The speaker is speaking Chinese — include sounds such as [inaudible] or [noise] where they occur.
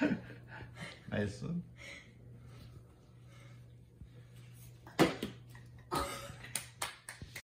[laughs] 没事。